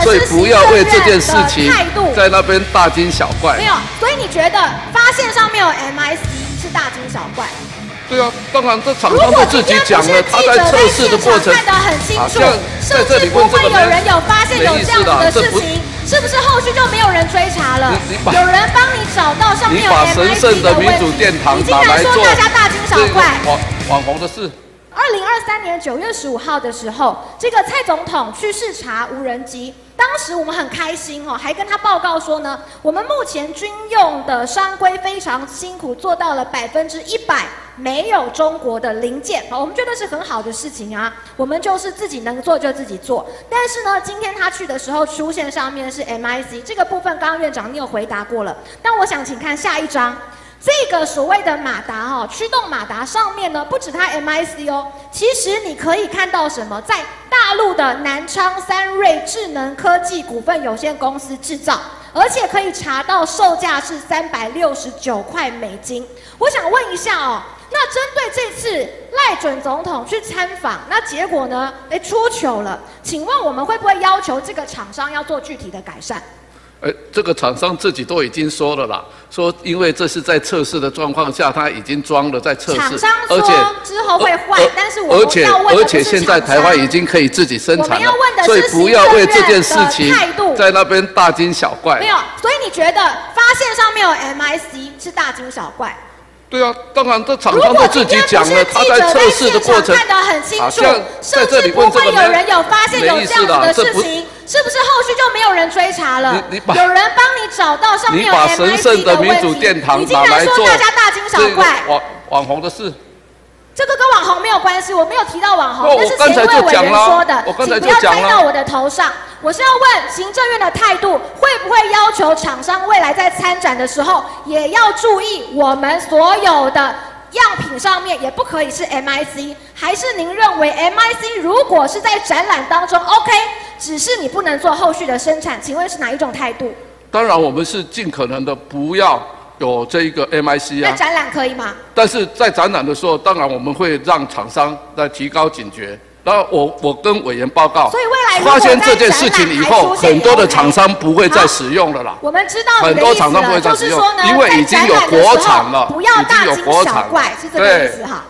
的所以是不要为这件事情。在那边大惊小怪没。有，所以你觉得发现上面有 MIC 是大惊小怪？对啊，当然这厂如果商都自己讲了，他在在测试的现过程场看得很清楚好像，是不在这里是不会问这个有人有发现有这样子的事情？是不是后续就没有人追查了有人帮你找到上面有你把 MIC 神圣的民主问题殿堂你竟然说大家大惊小怪。网网红的事。二零二三年九月十五号的时候，这个蔡总统去视察无人机，当时我们很开心哦，还跟他报告说呢，我们目前军用的商规非常辛苦，做到了百分之一百没有中国的零件，好，我们觉得是很好的事情啊，我们就是自己能做就自己做。但是呢，今天他去的时候出现上面是 MIC 这个部分，刚刚院长你有回答过了，但我想请看下一张。这个所谓的马达哈、驱动马达上面呢，不止它 MIC 哦，其实你可以看到什么，在大陆的南昌三瑞智能科技股份有限公司制造，而且可以查到售价是三百六十九块美金。我想问一下哦，那针对这次赖准总统去参访，那结果呢？哎，出糗了。请问我们会不会要求这个厂商要做具体的改善？哎，这个厂商自己都已经说了啦，说因为这是在测试的状况下，他已经装了在测试厂商，而且说之后会换而但是我们而且而且现在台湾已经可以自己生产了所以不要为这件事情在那边大惊小怪没。有，所以你觉得发现上面有 MIC 是大惊小怪？对啊，当然这厂商都自己讲了，他在测试的过程看得很清楚像，在甚至这里不会有问这个人有发现有意这样子的事情，是不是后续就没有人追查了？你你把有人帮你找到上面有你把神 MIC 圣的民主问题殿堂你竟然拿来做说大家大惊小怪。网网红的事。这个跟网红没有关系，我没有提到网红，哦那是前一位委员说的，我刚才请不要就讲了推到我的头上。我是要问行政院的态度，会不会要求厂商未来在参展的时候，也要注意我们所有的样品上面也不可以是 MIC，还是您认为 MIC 如果是在展览当中 OK，只是你不能做后续的生产，请问是哪一种态度？当然，我们是尽可能的不要有这一个 MIC 啊，那展览可以吗？但是在展览的时候，当然我们会让厂商来提高警觉。然后我我跟委员报告，所以未来发现这件事情以后，很多的厂商不会再使用了啦。我们知道你很多厂商不会再使用因为已经有国产了不要已经有大惊国产小怪，是这个意思哈。